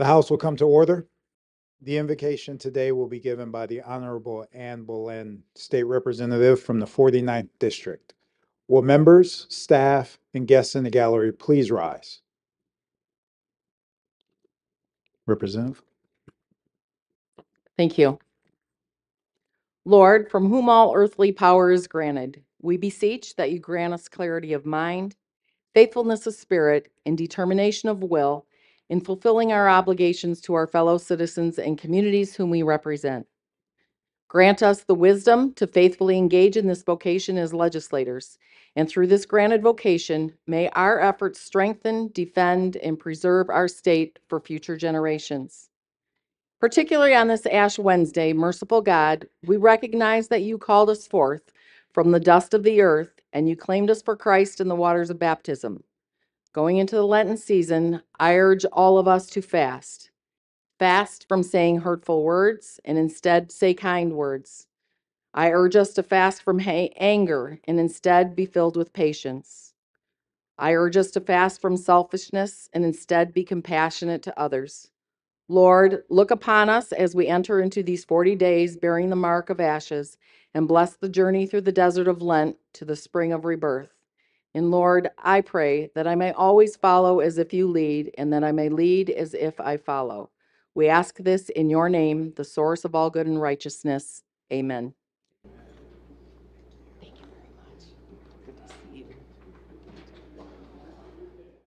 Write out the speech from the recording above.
The House will come to order. The invocation today will be given by the Honorable Ann Bollin, State Representative from the 49th District. Will members, staff, and guests in the gallery please rise? Representative? Thank you. Lord, from whom all earthly power is granted, we beseech that you grant us clarity of mind, faithfulness of spirit, and determination of will in fulfilling our obligations to our fellow citizens and communities whom we represent. Grant us the wisdom to faithfully engage in this vocation as legislators, and through this granted vocation, may our efforts strengthen, defend, and preserve our state for future generations. Particularly on this Ash Wednesday, merciful God, we recognize that you called us forth from the dust of the earth and you claimed us for Christ in the waters of baptism. Going into the Lenten season, I urge all of us to fast. Fast from saying hurtful words and instead say kind words. I urge us to fast from ha- anger and instead be filled with patience. I urge us to fast from selfishness and instead be compassionate to others. Lord, look upon us as we enter into these 40 days bearing the mark of ashes and bless the journey through the desert of Lent to the spring of rebirth. And Lord, I pray that I may always follow as if you lead and that I may lead as if I follow. We ask this in your name, the source of all good and righteousness. Amen.